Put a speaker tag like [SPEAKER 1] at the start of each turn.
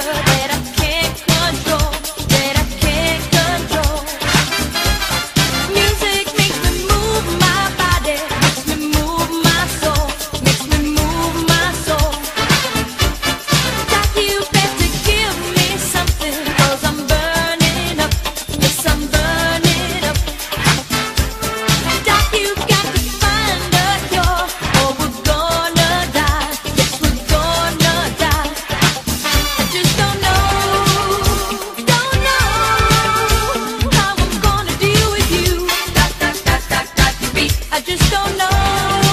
[SPEAKER 1] I just don't know.